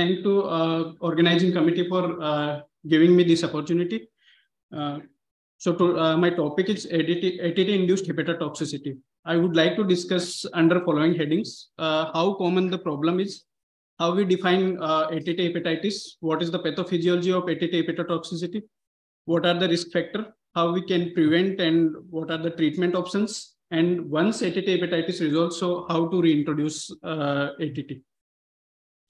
thank to uh, organizing committee for uh, giving me this opportunity. Uh, so to, uh, my topic is ATT-induced hepatotoxicity. I would like to discuss under following headings, uh, how common the problem is, how we define ATT hepatitis, what is the pathophysiology of ATT hepatotoxicity, what are the risk factor, how we can prevent and what are the treatment options, and once ATT hepatitis resolves, so how to reintroduce uh, ATT.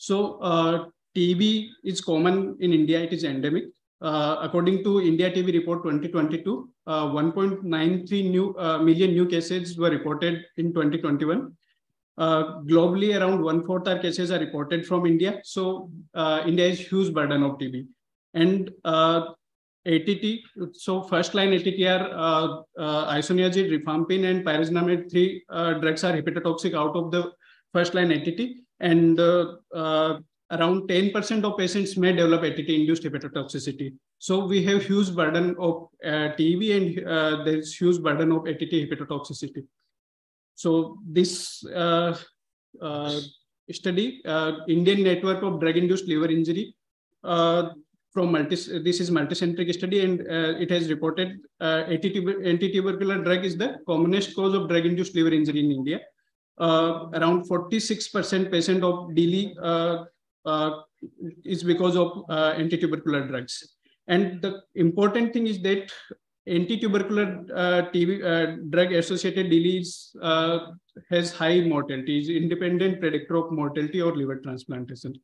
So uh, TB is common in India, it is endemic. Uh, according to India TB report 2022, uh, 1.93 new uh, million new cases were reported in 2021. Uh, globally, around one fourth our cases are reported from India. So India is huge burden of TB. And ATT, so first line uh, uh, isoniazid, rifampin, and pyrazinamide, three uh, drugs are hepatotoxic out of the first line ATT. And uh, around 10% of patients may develop ATT-induced hepatotoxicity. So we have huge burden of uh, TB and uh, there's huge burden of ATT hepatotoxicity. So this study, Indian Network of Drug-Induced Liver Injury, from multi, this is multicentric study and uh, it has reported uh, antitubercular drug is the commonest cause of drug-induced liver injury in India. Uh, around 46% patient of DILI uh, uh, is because of antitubercular drugs. And the important thing is that antitubercular uh, uh, drug associated DILI uh, has high mortality, is independent predictor of mortality or liver transplantation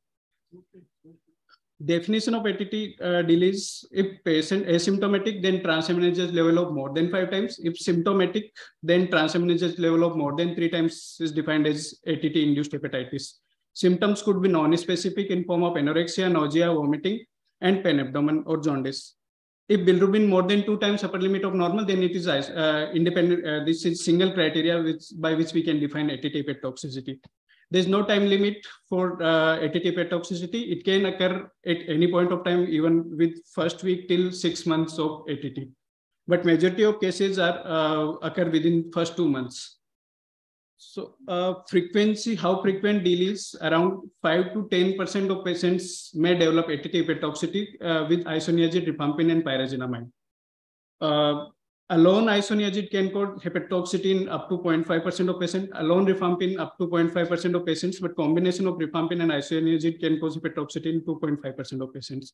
definition of ATT uh, delays if patient asymptomatic, then transaminase level of more than five times. If symptomatic, then transaminase level of more than three times is defined as ATT-induced hepatitis. Symptoms could be non-specific in form of anorexia, nausea, vomiting, and pain abdomen or jaundice. If bilirubin more than two times upper limit of normal, then it is uh, independent. Uh, this is single criteria which, by which we can define ATT hepatotoxicity. There's no time limit for uh, hepatotoxicity. It can occur at any point of time, even with first week till six months of ATT. But majority of cases are uh, occur within first two months. So uh, frequency, how frequent DILI is around 5 to 10% of patients may develop ATT hepatotoxicity uh, with isoniazid, rifampin, and pyrazinamide. Uh, Alone isoniazid can cause hepatotoxicity in up to 0.5% of patients. Alone rifampin up to 0.5% of patients, but combination of rifampin and isoniazid can cause hepatotoxicity in 2.5% of patients.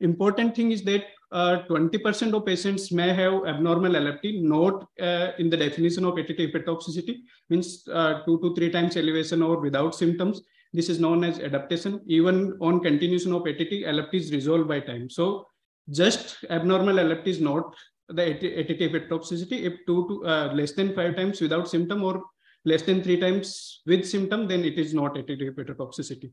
Important thing is that 20% uh, of patients may have abnormal LFT, not uh, in the definition of ATT hepatotoxicity, means uh, two to three times elevation or without symptoms. This is known as adaptation. Even on continuation of ATT, LFT is resolved by time. So just abnormal LFT is not the ATT hepatotoxicity. If two to uh, less than five times without symptom or less than three times with symptom, then it is not ATT hepatotoxicity.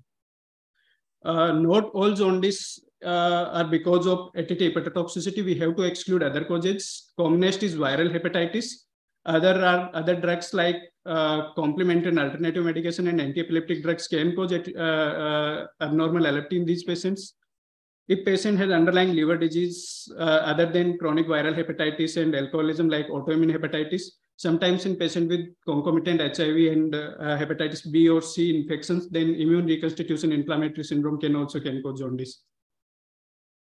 Uh, not all jaundice uh, are because of ATT hepatotoxicity. We have to exclude other causes. Commonest is viral hepatitis. Other are other drugs like uh, complement and alternative medication and anti-epileptic drugs can cause uh, uh, abnormal LFT in these patients. If patient has underlying liver disease uh, other than chronic viral hepatitis and alcoholism like autoimmune hepatitis, sometimes in patient with concomitant HIV and uh, hepatitis B or C infections, then immune reconstitution inflammatory syndrome can also can cause jaundice.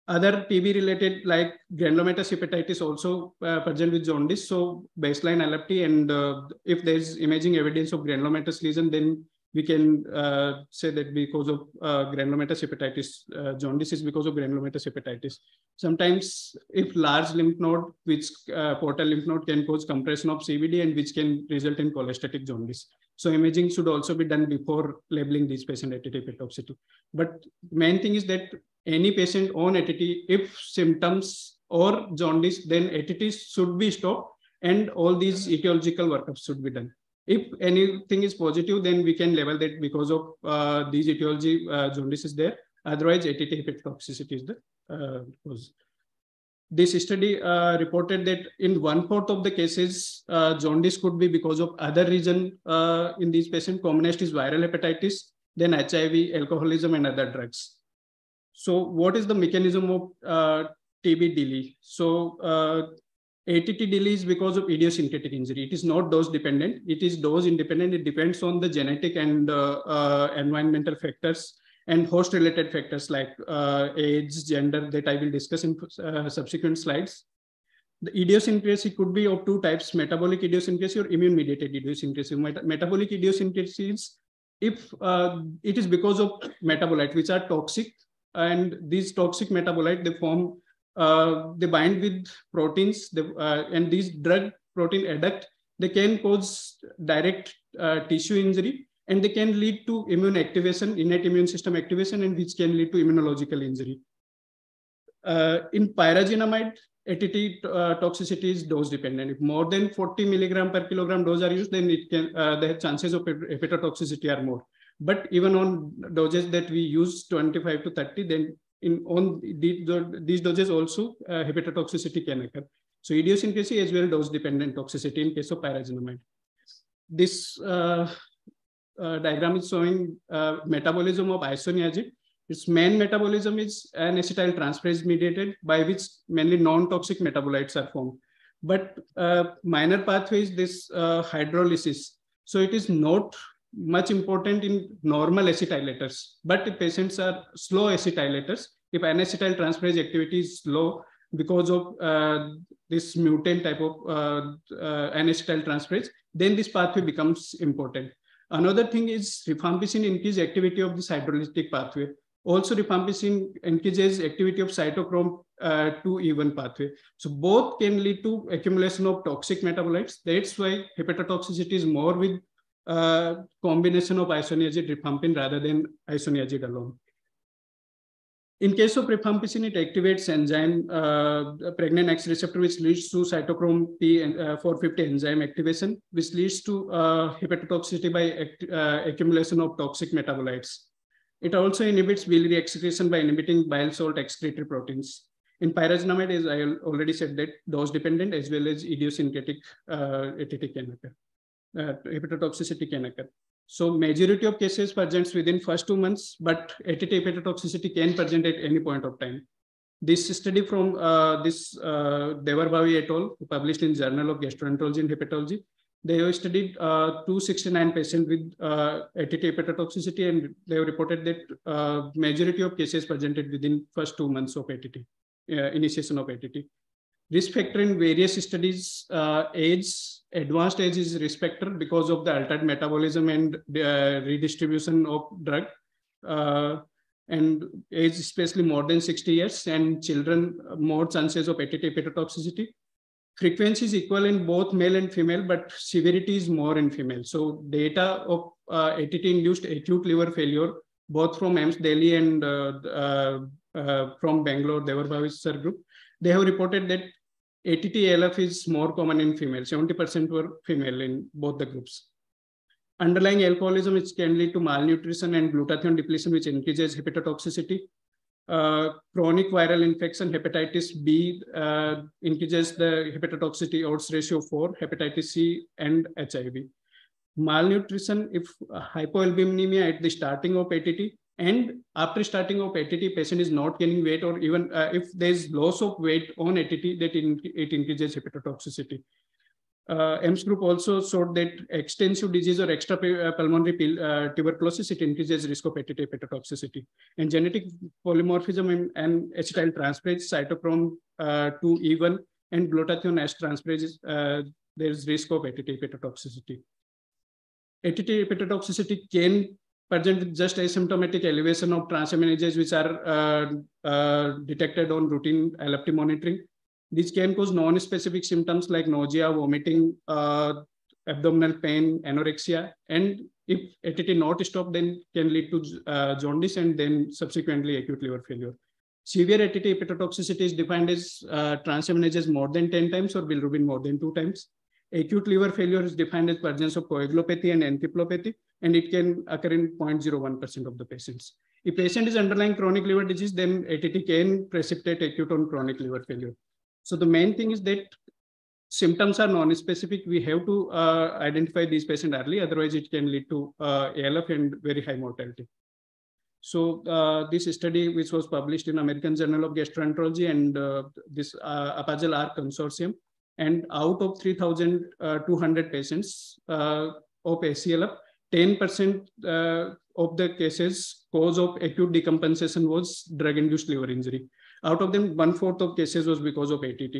Other TB related like granulomatous hepatitis also uh, present with jaundice. So baseline LFT and uh, if there's imaging evidence of granulomatous lesion, then we can uh, say that because of uh, granulomatous hepatitis, uh, jaundice is because of granulomatous hepatitis. Sometimes if large lymph node, which uh, portal lymph node can cause compression of CBD and which can result in cholestatic jaundice. So imaging should also be done before labeling these patient ATT hepatotoxicity. But main thing is that any patient on ATT, if symptoms or jaundice, then ATT should be stopped and all these etiological workups should be done. If anything is positive, then we can level that because of uh, these etiology uh, jaundice is there. Otherwise, ATT hepatotoxicity is the uh, cause. This study uh, reported that in one fourth of the cases, uh, jaundice could be because of other reason in these patients. Commonest is viral hepatitis, then HIV, alcoholism, and other drugs. So, what is the mechanism of TB DILI? So, ATT DILI is because of idiosyncratic injury. It is not dose dependent. It is dose independent. It depends on the genetic and uh, uh, environmental factors and host related factors like uh, age, gender that I will discuss in uh, subsequent slides. The idiosyncrasy could be of two types, metabolic idiosyncrasy or immune mediated idiosyncrasy. Met metabolic idiosyncrasy is if uh, it is because of metabolites which are toxic and these toxic metabolites, they form uh, they bind with proteins they, uh, and these drug protein adduct, they can cause direct uh, tissue injury and they can lead to immune activation, innate immune system activation, and which can lead to immunological injury. Uh, in pyrazinamide, ATT uh, toxicity is dose dependent. If more than 40 milligram per kilogram dose are used, then it can the chances of hepatotoxicity are more. But even on doses that we use 25 to 30, then in on these, these doses also uh, hepatotoxicity can occur. So idiosyncrasy as well dose dependent toxicity in case of pyrazinamide. This uh, uh, diagram is showing uh, metabolism of isoniazid. Its main metabolism is N-acetyl transferase mediated by which mainly non-toxic metabolites are formed. But uh, minor pathway is this uh, hydrolysis. So it is not much important in normal acetylators, but patients are slow acetylators, if N-acetyl transferase activity is low because of uh, this mutant type of uh, uh, N-acetyl transferase, then this pathway becomes important. Another thing is rifampicin increase activity of this hydrolytic pathway. Also rifampicin increases activity of cytochrome uh, 2E1 pathway. So both can lead to accumulation of toxic metabolites. That's why hepatotoxicity is more with uh, combination of isoniazid rifampin rather than isoniazid alone. In case of rifampicin, it activates enzyme uh, pregnane X receptor, which leads to cytochrome P450 uh, enzyme activation, which leads to uh, hepatotoxicity by uh, accumulation of toxic metabolites. It also inhibits biliary excretion by inhibiting bile salt excretory proteins. In pyrazinamide, as I already said, that dose dependent as well as idiosyncratic uh, occur uh, hepatotoxicity can occur. So majority of cases presents within first two months, but ATT hepatotoxicity can present at any point of time. This study from uh, this uh, Devarbhavi et al. published in Journal of Gastroenterology and Hepatology, they have studied uh, 269 patients with uh, ATT hepatotoxicity and they have reported that uh, majority of cases presented within first two months of ATT, uh, initiation of ATT. Risk factor in various studies, uh, age, advanced age is factor because of the altered metabolism and uh, redistribution of drug. Uh, and age especially more than 60 years and children more chances of hepatotoxicity. Frequency is equal in both male and female, but severity is more in female. So data of uh, ATT-induced acute liver failure, both from AIIMS Delhi and uh, uh, uh, from Bangalore, Devarbhavi sir group, they have reported that ATT ALF is more common in female. 70% were female in both the groups. Underlying alcoholism, which can lead to malnutrition and glutathione depletion, which increases hepatotoxicity. Uh, chronic viral infection, hepatitis B uh, increases the hepatotoxicity odds ratio for hepatitis C and HIV. Malnutrition, if hypoalbuminemia at the starting of ATT, and after starting of ATT, patient is not gaining weight, or even uh, if there's loss of weight on ATT, that in, it increases hepatotoxicity. Uh, AIIMS group also showed that extensive disease or extra uh, pulmonary uh, tuberculosis, it increases risk of ATT hepatotoxicity. And genetic polymorphism and, N-acetyl transferase, cytochrome uh, 2E1, and glutathione S transferase, uh, there's risk of ATT hepatotoxicity. ATT hepatotoxicity can present with just asymptomatic elevation of transaminases which are uh, uh, detected on routine LFT monitoring. These can cause non-specific symptoms like nausea, vomiting, uh, abdominal pain, anorexia, and if ATT not stopped, then can lead to uh, jaundice and then subsequently acute liver failure. Severe ATT hepatotoxicity is defined as uh, transaminases more than 10 times or bilirubin more than two times. Acute liver failure is defined as presence of coagulopathy and encephalopathy, and it can occur in 0.01% of the patients. If patient is underlying chronic liver disease, then ATT can precipitate acute on chronic liver failure. So the main thing is that symptoms are non-specific. We have to uh, identify these patients early, otherwise it can lead to uh, ALF and very high mortality. So uh, this study, which was published in American Journal of Gastroenterology and uh, this uh, APASL-R consortium, and out of 3,200 patients uh, of ACLF, 10% uh, of the cases cause of acute decompensation was drug-induced liver injury. Out of them, one-fourth of cases was because of ATT.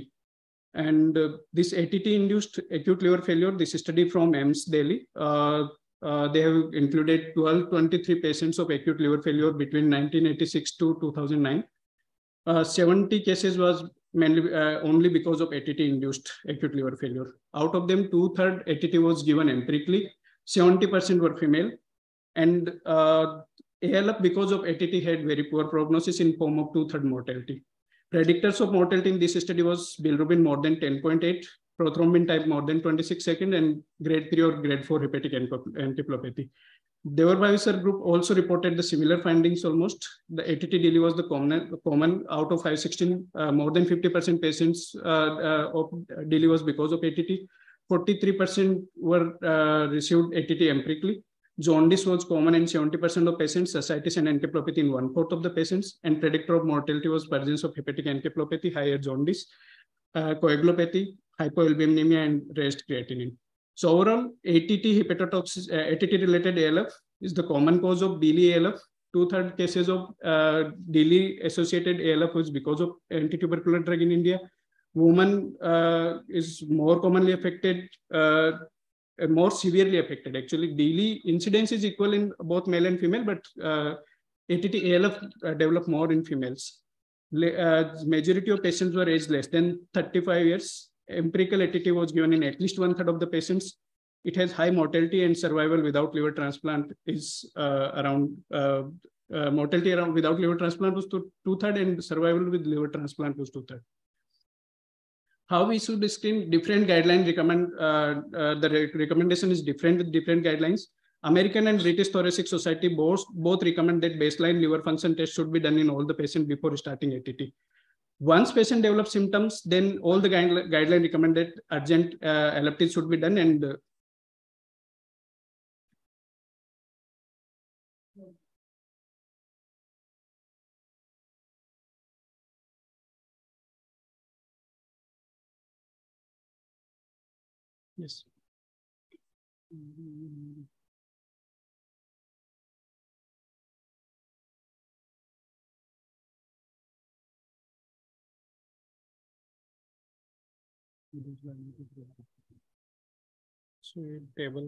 And uh, this ATT-induced acute liver failure, this study from AIIMS Delhi, uh, uh, they have included 1223 patients of acute liver failure between 1986 to 2009. Uh, 70 cases was mainly uh, only because of ATT-induced acute liver failure. Out of them, two-third ATT was given empirically, 70% were female, and uh, ALF because of ATT had very poor prognosis in form of two-third mortality. Predictors of mortality in this study was bilirubin more than 10.8, prothrombin time more than 26 second, and grade 3 or grade 4 hepatic encephalopathy. Devar group also reported the similar findings almost. The ATT DILI was the common, common out of 516, uh, more than 50% patients uh, uh, of DILI was because of ATT. 43% were uh, received ATT empirically. Jaundice was common in 70% of patients, ascites and encephalopathy in one fourth of the patients, and predictor of mortality was presence of hepatic encephalopathy, higher jaundice, uh, coagulopathy, hypoalbuminemia, and raised creatinine. So overall, ATT hepatotoxicity, uh, ATT-related ALF is the common cause of DILI ALF. Two-third cases of uh, DILI-associated ALF was because of anti-tubercular drug in India. Woman uh, is more commonly affected, uh, more severely affected. Actually, DILI incidence is equal in both male and female, but uh, ATT ALF uh, develop more in females. Uh, majority of patients were aged less than 35 years empirical ATT was given in at least one third of the patients. It has high mortality and survival without liver transplant is uh, around mortality around without liver transplant was two third and survival with liver transplant was two third. How we should screen different guidelines recommend uh, uh, the re recommendation is different with different guidelines. American and British Thoracic Society both, both recommend that baseline liver function test should be done in all the patients before starting ATT. Once patient develops symptoms, then all the guideline, guideline recommended urgent uh, LFT should be done and Yes. So table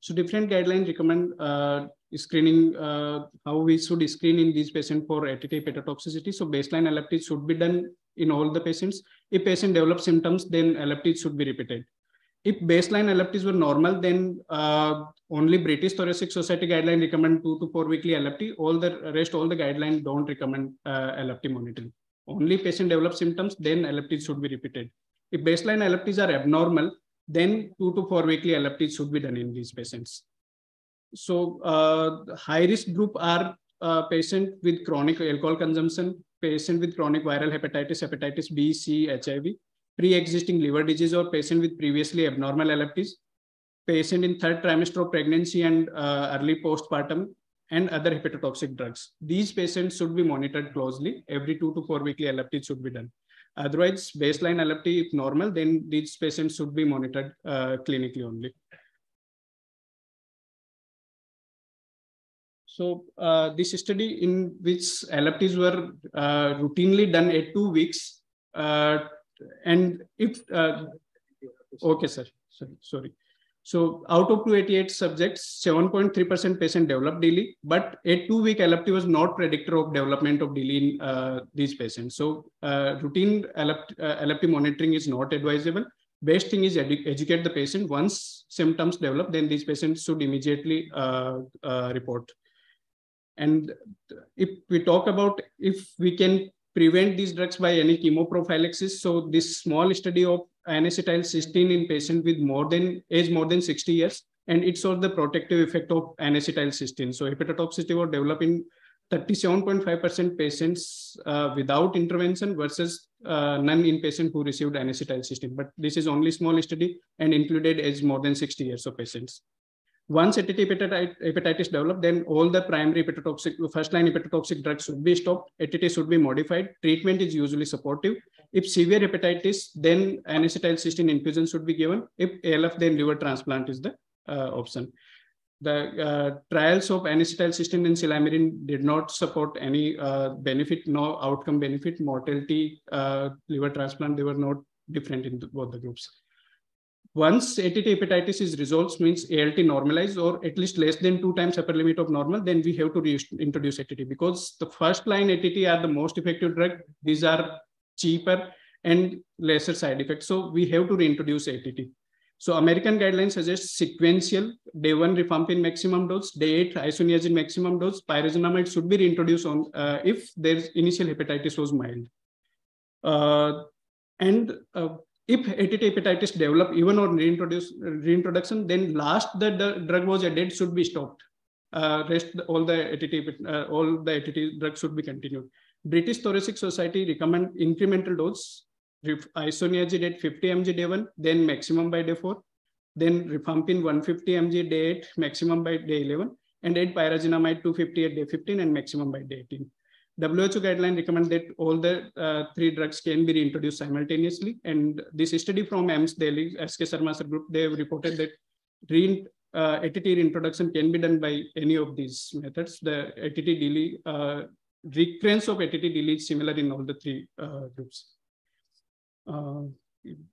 So different guidelines recommend uh, screening uh, how we should screen in these patients for ATT hepatotoxicity. So baseline LFT should be done in all the patients. If patient develops symptoms, then LFT should be repeated. If baseline LFTs were normal, then uh, only British Thoracic Society guideline recommend two to four weekly LFT. All the rest, all the guidelines don't recommend uh, LFT monitoring only patient develops symptoms, then LFTs should be repeated. If baseline LFTs are abnormal, then two to four weekly LFTs should be done in these patients. So uh, high risk group are uh, patient with chronic alcohol consumption, patient with chronic viral hepatitis, hepatitis B, C, HIV, pre-existing liver disease or patient with previously abnormal LFTs, patient in third trimester of pregnancy and uh, early postpartum, and other hepatotoxic drugs. These patients should be monitored closely. Every two to four weekly LFT should be done. Otherwise, baseline LFT is normal, then these patients should be monitored uh, clinically only. So uh, this study in which LFTs were uh, routinely done at two weeks, uh, and if uh, okay, sir, sorry, sorry. So out of 288 subjects, 7.3% patient developed DILI, but a two-week LFT was not predictor of development of DILI in uh, these patients. So uh, routine LFT, LFT, monitoring is not advisable. Best thing is edu educate the patient. Once symptoms develop, then these patients should immediately uh, uh, report. And if we talk about if we can prevent these drugs by any chemoprophylaxis, so this small study of N-acetylcysteine in patient with more than age more than 60 years, and it shows the protective effect of N-acetylcysteine. So hepatotoxicity was developed in 37.5% patients uh, without intervention versus uh, none in patient who received N-acetylcysteine. But this is only small study and included age more than 60 years of patients. Once ATT hepatitis developed, then all the primary hepatotoxic, first line hepatotoxic drugs should be stopped. ATT should be modified. Treatment is usually supportive. If severe hepatitis, then N-acetylcysteine infusion should be given. If ALF, then liver transplant is the uh, option. The uh, trials of N-acetylcysteine and silymarin did not support any uh, benefit, no outcome benefit, mortality, uh, liver transplant, they were not different in both the groups. Once ATT hepatitis is resolved, means ALT normalized or at least less than two times upper limit of normal, then we have to introduce ATT because the first line ATT are the most effective drug. These are cheaper and lesser side effects. So we have to reintroduce ATT. So American guidelines suggest sequential day one rifampin maximum dose, day eight isoniazid maximum dose. Pyrazinamide should be reintroduced on uh, if there's initial hepatitis was mild. Uh, and uh, if hepatitis develop even on reintroduce, reintroduction, then last the, the drug was added should be stopped. Uh, rest all the ATT, uh, all the ATT drugs should be continued. British Thoracic Society recommend incremental dose, isoniazid at 50 mg day one, then maximum by day four, then rifampin 150 mg day eight, maximum by day 11, and add pyrazinamide 250 at day 15 and maximum by day 18. WHO guideline recommend that all the uh, three drugs can be reintroduced simultaneously. And this study from AIIMS Delhi, SK Sharma group, they have reported that re uh, ATT reintroduction can be done by any of these methods. The ATT DILI, uh, recurrence of ATT DILI is similar in all the three uh, groups. Uh,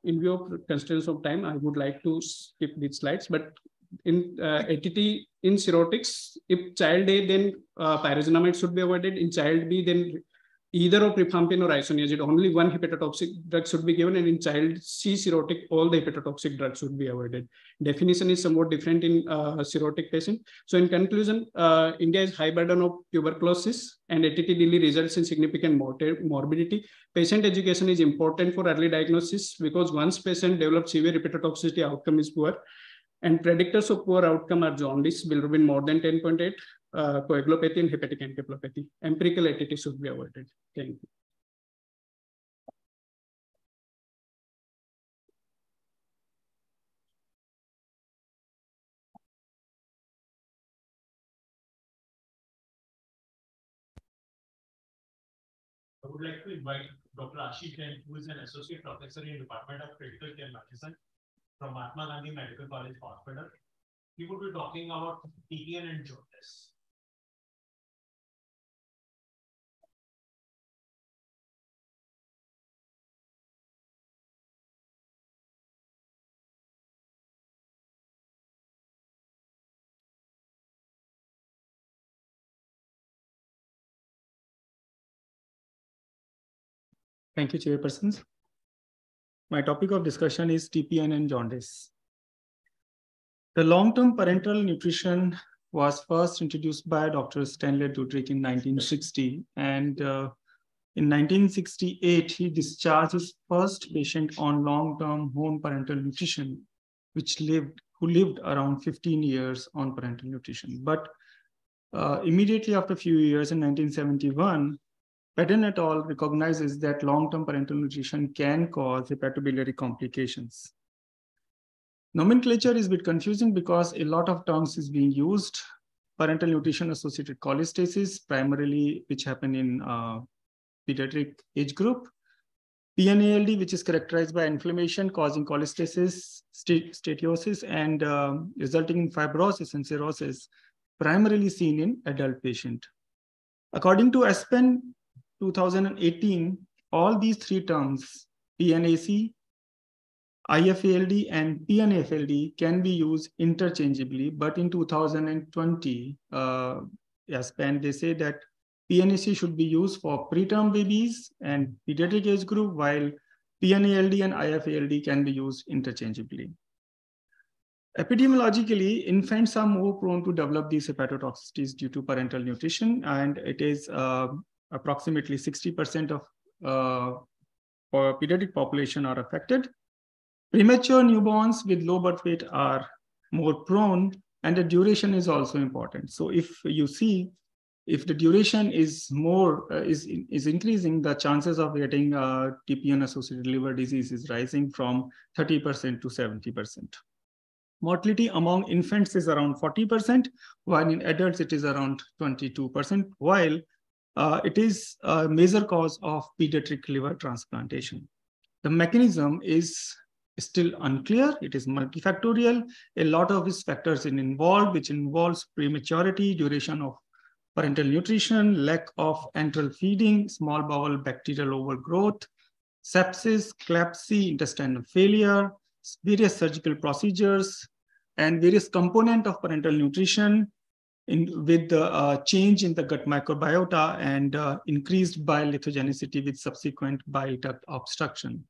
in view of constraints of time, I would like to skip these slides, but in uh, ATT in cirrhotics, if child A, then uh, pyrazinamide should be avoided. In child B, then either of rifampin or isoniazid, only one hepatotoxic drug should be given. And in child C cirrhotic, all the hepatotoxic drugs should be avoided. Definition is somewhat different in uh, cirrhotic patient. So in conclusion, uh, India is high burden of tuberculosis and ATT DILI results in significant morbidity. Patient education is important for early diagnosis because once patient develops severe hepatotoxicity, outcome is poor. And predictors of poor outcome are jaundice, bilirubin more than 10.8, uh, coagulopathy, and hepatic encephalopathy. Empirical ATT should be avoided. Thank you. I would like to invite Dr. Ashish Jain, who is an associate professor in Department of Critical Care from Mahatma Gandhi Medical College Hospital. He would be talking about TPN and jaundice. Thank you, Chairpersons. My topic of discussion is TPN and jaundice. The long-term parenteral nutrition was first introduced by Dr. Stanley Dudrick in 1960. And uh, in 1968, he discharged his first patient on long-term home parental nutrition, which lived, who lived around 15 years on parental nutrition. But uh, immediately after a few years in 1971, Patten et al. recognizes that long-term parental nutrition can cause hepatobiliary complications. Nomenclature is a bit confusing because a lot of terms is being used. Parental nutrition associated cholestasis, primarily which happen in uh, pediatric age group. PNALD, which is characterized by inflammation causing cholestasis, steatosis, and uh, resulting in fibrosis and cirrhosis, primarily seen in adult patient. According to ASPEN, 2018, all these three terms, PNAC, IFALD, and PNALD can be used interchangeably, but in 2020, uh, they say that PNAC should be used for preterm babies and pediatric age group, while PNALD and IFALD can be used interchangeably. Epidemiologically, infants are more prone to develop these hepatotoxicities due to parental nutrition, and it is uh, approximately 60% of uh, pediatric population are affected. Premature newborns with low birth weight are more prone and the duration is also important. So if you see, if the duration is more, uh, is, is increasing, the chances of getting uh, TPN associated liver disease is rising from 30% to 70%. Mortality among infants is around 40%, while in adults it is around 22%, while uh, it is a major cause of pediatric liver transplantation. The mechanism is still unclear. It is multifactorial. A lot of these factors in involved, which involves prematurity, duration of parental nutrition, lack of enteral feeding, small bowel bacterial overgrowth, sepsis, CLABSI, intestinal failure, various surgical procedures, and various component of parental nutrition in, with the uh, change in the gut microbiota and uh, increased bile lithogenicity with subsequent bile duct obstruction.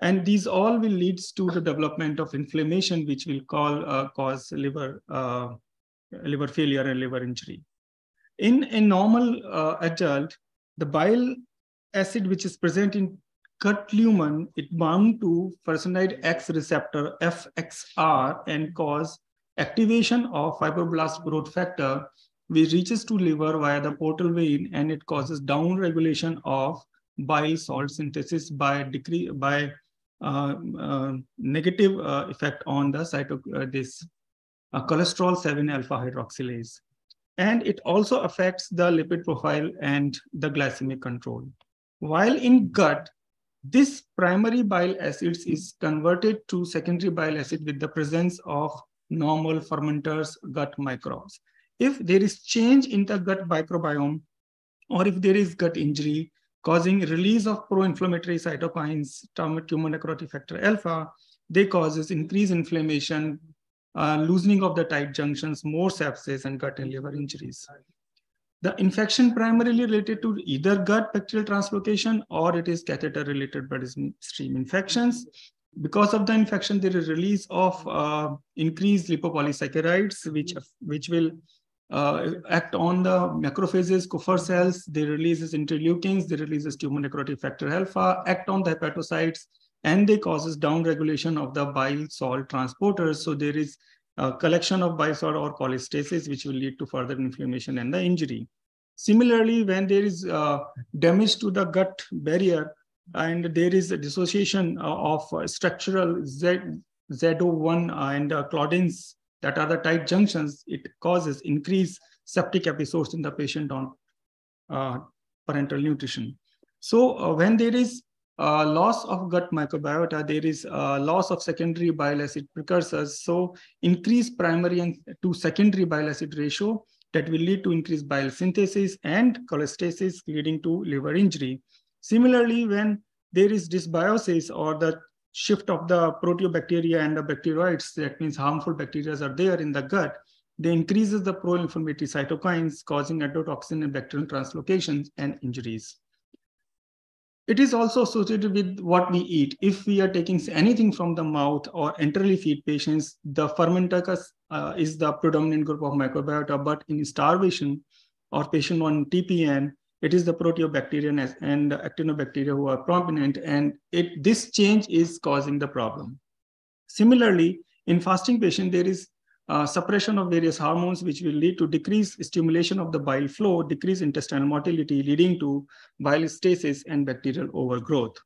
And these all will lead to the development of inflammation, which will call, uh, cause liver, uh, liver failure and liver injury. In a normal uh, adult, the bile acid which is present in gut lumen, it bound to farnesoid X receptor FXR and cause activation of fibroblast growth factor, which reaches to liver via the portal vein and it causes down regulation of bile salt synthesis by decrease by uh, uh, negative uh, effect on the cyto uh, this uh, cholesterol 7 alpha hydroxylase. And it also affects the lipid profile and the glycemic control. While in gut, this primary bile acids is converted to secondary bile acid with the presence of normal Firmicutes gut microbes. If there is change in the gut microbiome, or if there is gut injury causing release of pro-inflammatory cytokines, tumor necrotic factor alpha, they causes increased inflammation, uh, loosening of the tight junctions, more sepsis, and gut and liver injuries. The infection primarily related to either gut bacterial translocation or it is catheter-related bloodstream infections. Because of the infection, there is release of uh, increased lipopolysaccharides, which, which will uh, act on the macrophages, Kupffer cells. They releases interleukins, they releases tumor necrotic factor alpha, act on the hepatocytes, and they causes downregulation of the bile salt transporters. So there is a collection of bile salt or cholestasis, which will lead to further inflammation and the injury. Similarly, when there is uh, damage to the gut barrier, and there is a dissociation uh, of uh, structural Z, ZO1 and uh, claudins that are the tight junctions, it causes increased septic episodes in the patient on uh, parental nutrition. So uh, when there is uh, loss of gut microbiota, there is a loss of secondary bile acid precursors. So increased primary and to secondary bile acid ratio that will lead to increased bile synthesis and cholestasis leading to liver injury. Similarly, when there is dysbiosis or the shift of the proteobacteria and the bacteroids, that means harmful bacteria are there in the gut, they increases the pro-inflammatory cytokines, causing endotoxin and bacterial translocations and injuries. It is also associated with what we eat. If we are taking anything from the mouth or enterally feed patients, the Firmicutes uh, is the predominant group of microbiota, but in starvation or patient on TPN, it is the proteobacterium and actinobacteria who are prominent, and it this change is causing the problem. Similarly, in fasting patient, there is uh, suppression of various hormones, which will lead to decreased stimulation of the bile flow, decreased intestinal motility, leading to bile stasis and bacterial overgrowth.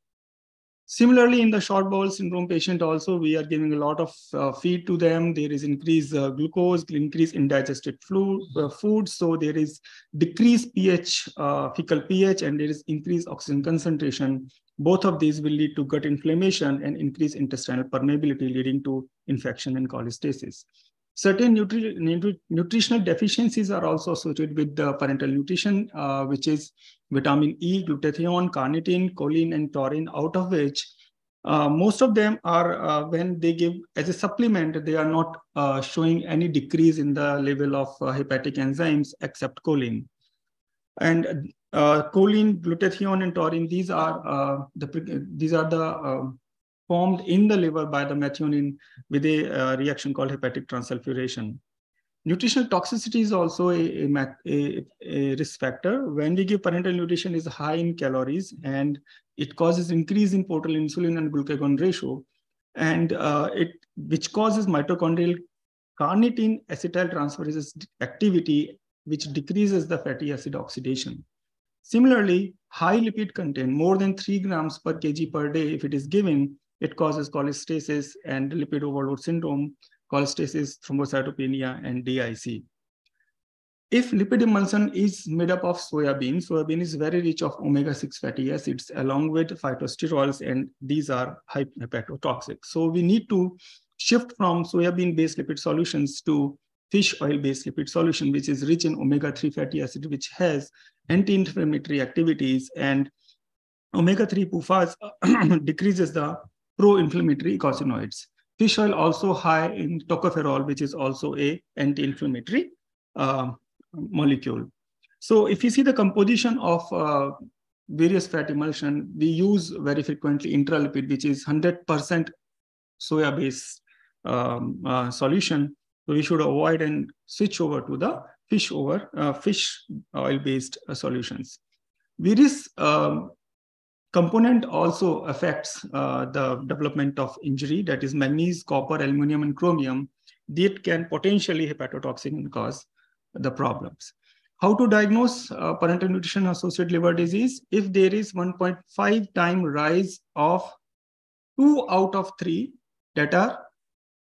Similarly, in the short bowel syndrome patient also, we are giving a lot of uh, feed to them. There is increased uh, glucose, increased indigested flu, uh, food. So there is decreased pH, uh, fecal pH, and there is increased oxygen concentration. Both of these will lead to gut inflammation and increased intestinal permeability, leading to infection and cholestasis. Certain nutri nutritional deficiencies are also associated with the parental nutrition, uh, which is vitamin E, glutathione, carnitine, choline, and taurine, out of which uh, most of them are, uh, when they give as a supplement, they are not uh, showing any decrease in the level of uh, hepatic enzymes except choline. And uh, choline, glutathione, and taurine, these are the these are the formed in the liver by the methionine with a uh, reaction called hepatic transsulfuration. Nutritional toxicity is also a, a, a, risk factor. When we give parental nutrition is high in calories and it causes increase in portal insulin and glucagon ratio. and uh, it which causes mitochondrial carnitine acetyl transferase activity, which decreases the fatty acid oxidation. Similarly, high lipid content, more than 3 grams per kg per day, if it is given, it causes cholestasis and lipid overload syndrome, cholestasis, thrombocytopenia, and DIC. If lipid emulsion is made up of soybean, soybean is very rich of omega-6 fatty acids along with phytosterols, and these are hepatotoxic. So we need to shift from soybean-based lipid solutions to fish oil-based lipid solution, which is rich in omega-3 fatty acid, which has anti-inflammatory activities and omega-3 PUFAs decreases the pro-inflammatory eicosanoids. Fish oil also high in tocopherol, which is also a anti-inflammatory uh, molecule. So if you see the composition of uh, various fat emulsion, we use very frequently intralipid, which is 100% soya-based um, uh, solution. So we should avoid and switch over to the fish over uh, fish oil-based uh, solutions. Various um, component also affects uh, the development of injury, that is manganese, copper, aluminum, and chromium. That can potentially hepatotoxic and cause the problems. How to diagnose uh, parental nutrition associated liver disease? If there is 1.5 time rise of two out of three that are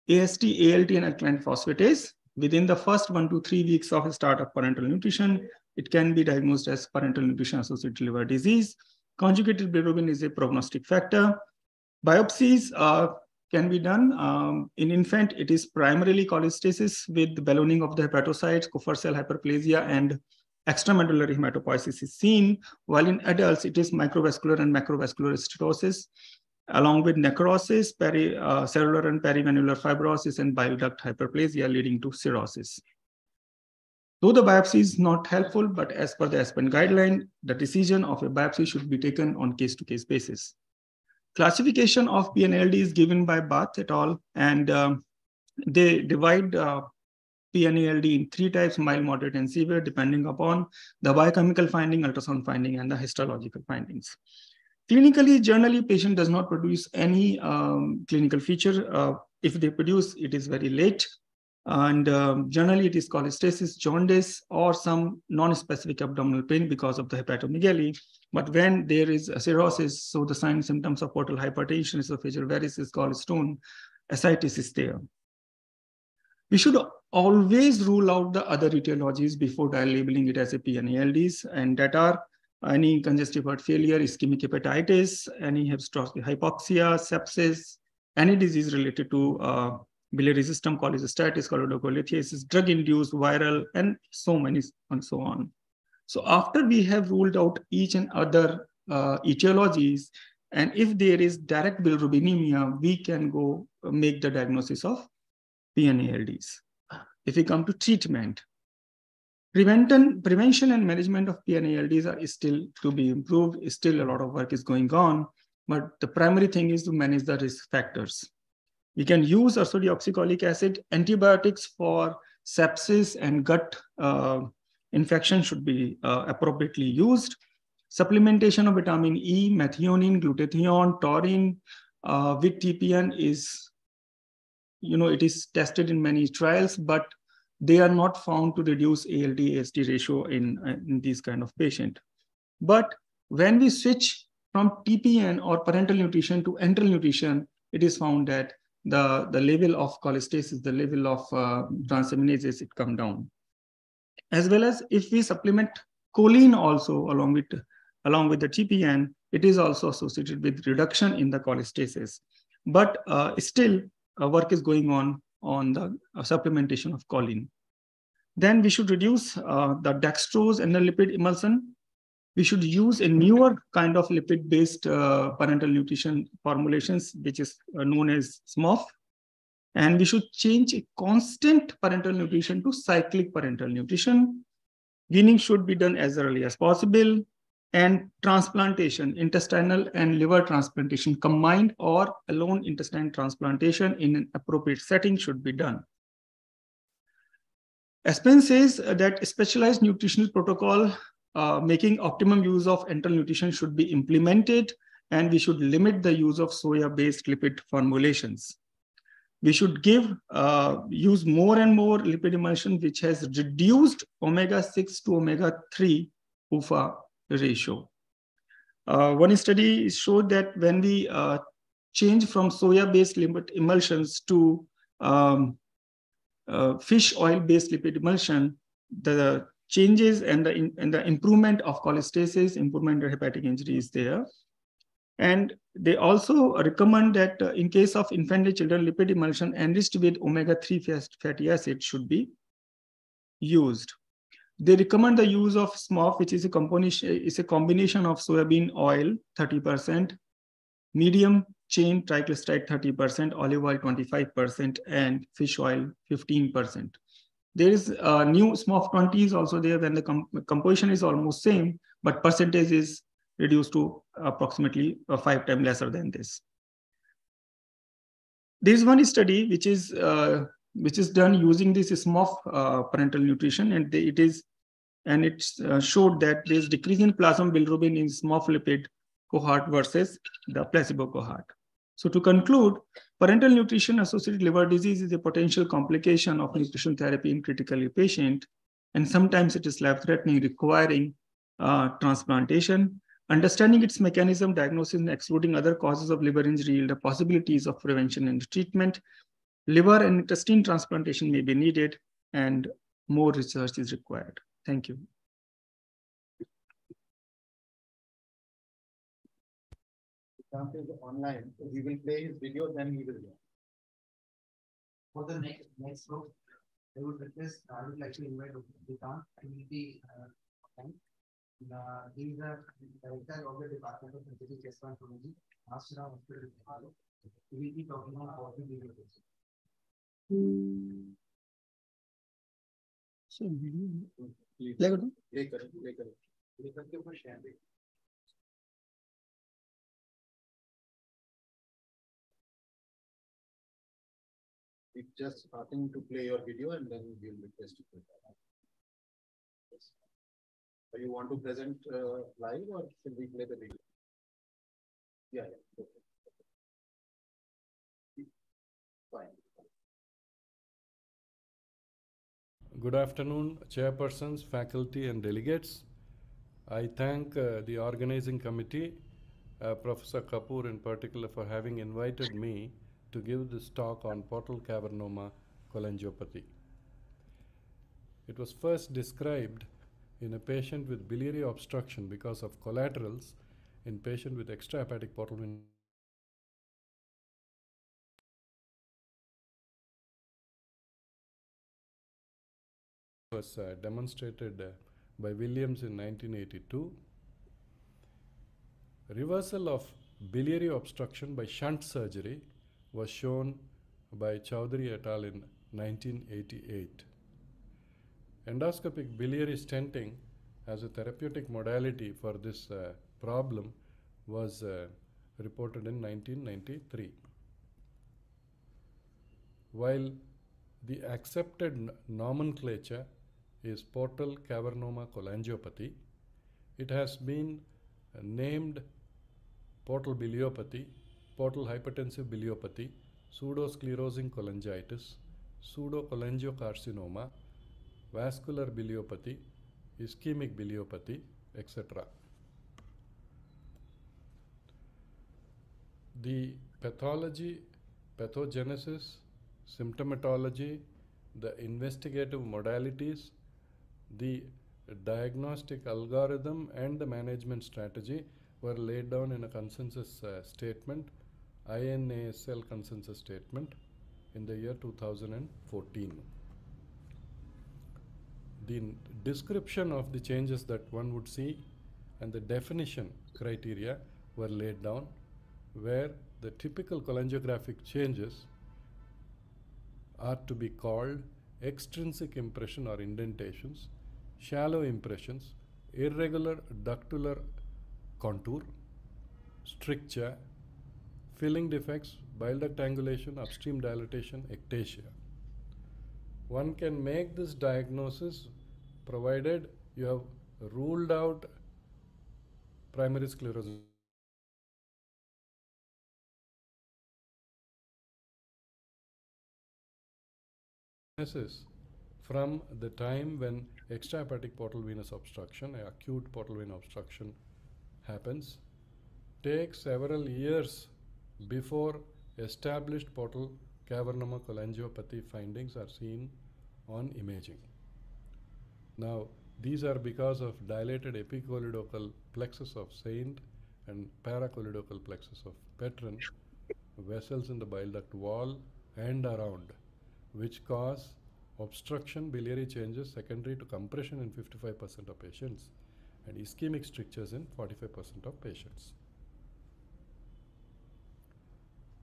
AST, ALT, and alkaline phosphatase within the first one to three weeks of start of parental nutrition, it can be diagnosed as parental nutrition associated liver disease. Conjugated bilirubin is a prognostic factor. Biopsies uh, can be done. Um, in infant, it is primarily cholestasis with ballooning of the hepatocytes, Kupffer cell hyperplasia, and extramedullary hematopoiesis is seen, while in adults, it is microvesicular and macrovesicular steatosis, along with necrosis, peri, uh, cellular and perivenular fibrosis, and bile duct hyperplasia leading to cirrhosis. Though the biopsy is not helpful, but as per the ASPEN guideline, the decision of a biopsy should be taken on case-to-case -case basis. Classification of PNLD is given by Bath et al. And um, they divide uh, in three types, mild, moderate, and severe, depending upon the biochemical finding, ultrasound finding, and the histological findings. Clinically, generally, patient does not produce any um, clinical feature. Uh, if they produce, it is very late. And um, generally, it is cholestasis, jaundice, or some non-specific abdominal pain because of the hepatomegaly. But when there is cirrhosis, so the signs symptoms of portal hypertension, esophageal varices, gallstone, ascites is there. We should always rule out the other etiologies before labeling it as a PNALDs, and that are any congestive heart failure, ischemic hepatitis, any hypoxia, sepsis, any disease related to uh, biliary system, cholestasis, choledocholithiasis, drug-induced viral, and so many, and so on. So after we have ruled out each and other uh, etiologies, and if there is direct bilirubinemia, we can go make the diagnosis of PNALDs. If we come to treatment, prevention, prevention and management of PNALDs are still to be improved. Still a lot of work is going on, but the primary thing is to manage the risk factors. We can use ursodeoxycholic acid antibiotics for sepsis and gut uh, infection should be uh, appropriately used. Supplementation of vitamin E, methionine, glutathione, taurine uh, with TPN is, you know, it is tested in many trials, but they are not found to reduce ALT AST ratio in, in these kind of patient. But when we switch from TPN or parental nutrition to enteral nutrition, it is found that the, the level of cholestasis, the level of uh, transaminases, it come down as well as if we supplement choline also along with along with the TPN, it is also associated with reduction in the cholestasis. But uh, still, uh, work is going on on the uh, supplementation of choline. Then we should reduce uh, the dextrose and the lipid emulsion. We should use a newer kind of lipid-based uh, parental nutrition formulations, which is uh, known as SMOF. And we should change a constant parental nutrition to cyclic parental nutrition. Weaning should be done as early as possible. And transplantation, intestinal and liver transplantation combined or alone intestine transplantation in an appropriate setting should be done. ASPEN says that specialized nutritional protocol uh, making optimum use of enteral nutrition should be implemented and we should limit the use of soya-based lipid formulations. We should give uh, use more and more lipid emulsion, which has reduced omega-6 to omega-3 UFA ratio. Uh, one study showed that when we uh, change from soya-based lipid emulsions to um, uh, fish oil-based lipid emulsion, the changes and the, and the improvement of cholestasis, improvement of hepatic injury is there. And they also recommend that uh, in case of infantile children, lipid emulsion enriched with omega-3 fatty acid should be used. They recommend the use of SMOF, which is a combination, is a combination of soybean oil, 30%, medium chain triglyceride 30%, olive oil 25%, and fish oil 15%. There is a new SMOF 20 is also there when the com composition is almost same, but percentage is reduced to approximately uh, five times lesser than this. There is one study which is uh, which is done using this SMOF uh, parenteral nutrition, and they, it is and it uh, showed that there is decrease in plasma bilirubin in SMOF lipid cohort versus the placebo cohort. So to conclude, parenteral nutrition associated liver disease is a potential complication of nutrition therapy in critically patient, and sometimes it is life-threatening, requiring uh, transplantation. Understanding its mechanism, diagnosis, and excluding other causes of liver injury the possibilities of prevention and treatment. Liver and intestine transplantation may be needed, and more research is required. Thank you. Is online, so we will play his video, then he will go. For the next next group, I would request, I would like to invite Vikrant, he will be uh, uh, he is the director of the Department of Synthetic Chest Pathology, Ashra Hospital, Bangalore. He will be talking on how to deal with this. So, video. Play करो, play करो. Play करके ऊपर share they. It's just starting to play your video and then we'll request you. Yes. So you want to present uh, live or should we play the video? Yeah, yeah. Okay. Fine. Good afternoon, chairpersons, faculty, and delegates. I thank uh, the organizing committee, uh, Professor Kapoor in particular, for having invited me to give this talk on portal cavernoma cholangiopathy. It was first described in a patient with biliary obstruction because of collaterals in patient with extrahepatic portal vein was uh, demonstrated uh, by Williams in 1982. Reversal of biliary obstruction by shunt surgery was shown by Chowdhury et al. in 1988. Endoscopic biliary stenting as a therapeutic modality for this uh, problem was uh, reported in 1993. While the accepted nomenclature is portal cavernoma cholangiopathy, it has been uh, named portal biliopathy portal hypertensive biliopathy, pseudosclerosing cholangitis, pseudocholangiocarcinoma, vascular biliopathy, ischemic biliopathy, etc. The pathology, pathogenesis, symptomatology, the investigative modalities, the diagnostic algorithm, and the management strategy were laid down in a consensus uh, statement INASL consensus statement in the year 2014. The description of the changes that one would see and the definition criteria were laid down where the typical cholangiographic changes are to be called extrinsic impression or indentations, shallow impressions, irregular ductular contour, stricture, filling defects, bile duct angulation, upstream dilatation, ectasia. One can make this diagnosis provided you have ruled out primary sclerosis. from the time when extrahepatic portal venous obstruction, acute portal vein obstruction happens, Take several years before established portal cavernoma findings are seen on imaging. Now, these are because of dilated epicholedochal plexus of Saint and paracholedochal plexus of Petren, vessels in the bile duct wall and around, which cause obstruction biliary changes secondary to compression in 55% of patients and ischemic strictures in 45% of patients.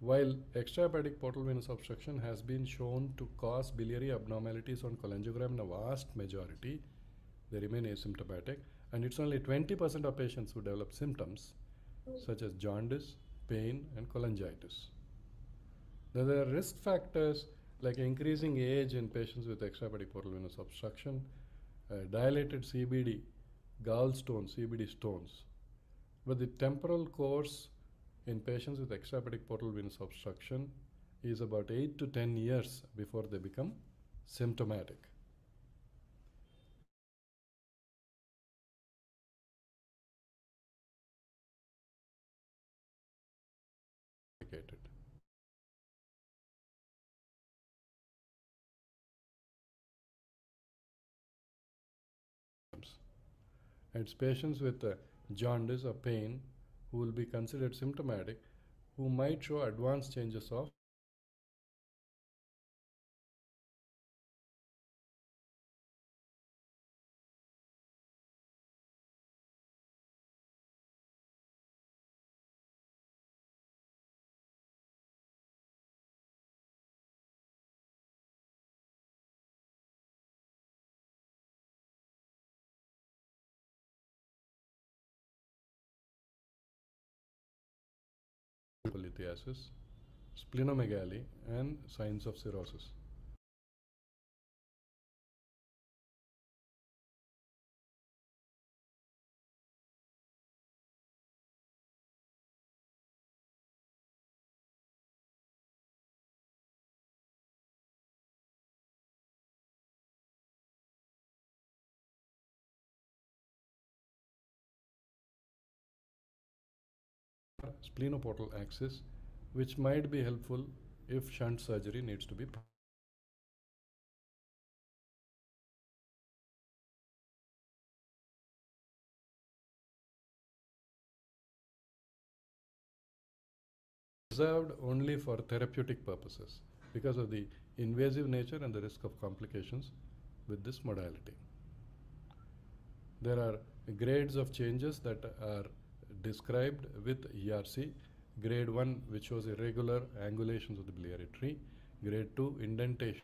While extrahepatic portal venous obstruction has been shown to cause biliary abnormalities on cholangiogram in a vast majority, they remain asymptomatic, and it's only 20% of patients who develop symptoms such as jaundice, pain, and cholangitis. Now, there are risk factors like increasing age in patients with extrahepatic portal venous obstruction, uh, dilated CBD, gallstones, CBD stones. But the temporal course in patients with extrahepatic portal venous obstruction is about 8 to 10 years before they become symptomatic. It's patients with uh, jaundice or pain who will be considered symptomatic who might show advanced changes of lithiasis, splenomegaly, and signs of cirrhosis. splenoportal axis, which might be helpful if shunt surgery needs to be reserved only for therapeutic purposes because of the invasive nature and the risk of complications with this modality. There are grades of changes that are described with ERC. Grade 1, which was irregular angulations of the biliary tree. Grade 2, indentation.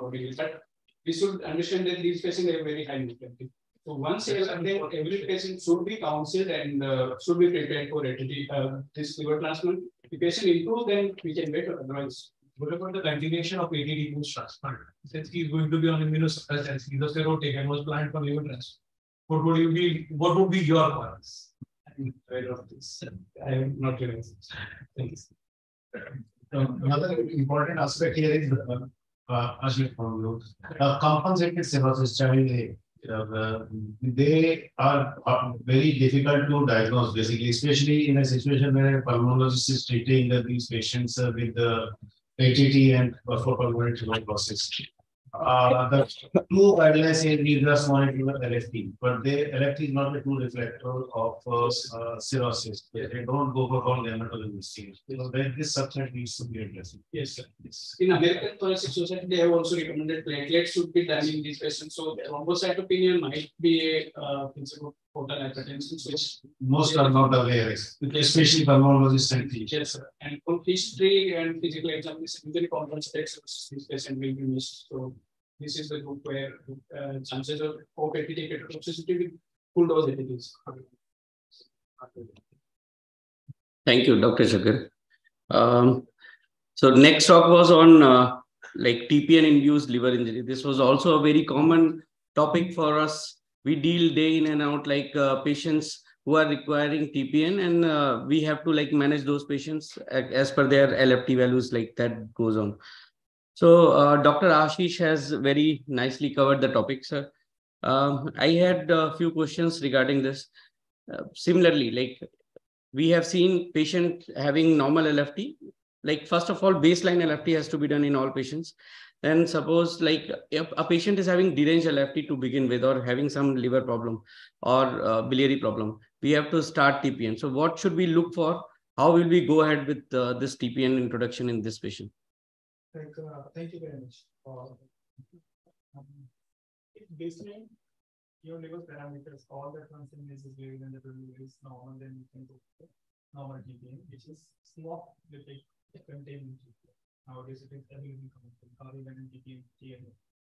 But we should understand that these patients have very high mortality. So once every, every patient should be counseled and uh, should be prepared for ATT, uh, this liver transplant. If patient improve, then we can wait. Otherwise, what about the continuation of ATD post transplant? Since he's going to be on immunosuppressants, he's a cirrhotic and was planned for liver transplant. What would you be? What would be your plans? I'm aware of this. I am not hearing Thanks. Another important aspect here is uh, uh, Ashwin from you. Uh, compensated cirrhosis child uh, they are, are, very difficult to diagnose basically, especially in a situation where a pulmonologist is treating these patients uh, with the ATT and for pulmonary tuberculosis. Uh, the two guidelines here need us monitor LFT, but the LFT is not a true reflector of uh, uh, cirrhosis. They, they don't go for all dermatology investigation. So then this subset needs to be addressed. Yes, sir. Yes. In American Thoracic Society, they have also recommended platelets should be done in these patients. So the thrombocytopenia might be a uh, principle which most are not aware, of, especially pulmonologists and Yes, sir. And for history and physical examination, usually conference texts, this patient will be missed. So this is the group where uh, chances of OPT toxicity with full dose ATPs. Thank you, Dr. Shakir. Um, so next talk was on uh, like TPN induced liver injury. This was also a very common topic for us we deal day in and out like uh, patients who are requiring TPN and uh, we have to like manage those patients as per their LFT values like that goes on. So uh, Dr. Ashish has very nicely covered the topic, sir. Um, I had a few questions regarding this. Uh, similarly, like we have seen patient having normal LFT. Like first of all, baseline LFT has to be done in all patients. Then suppose like a patient is having deranged LFT to begin with or having some liver problem or uh, biliary problem, we have to start TPN. So what should we look for? How will we go ahead with uh, this TPN introduction in this patient? Thank, uh, thank you very much. Um, baseline, your liver parameters, all the transaminases greater than the value is normal, then you can go for normal TPN, which is SMOF lipid containment Nowadays, it is everything coming from Kaliban and TPM,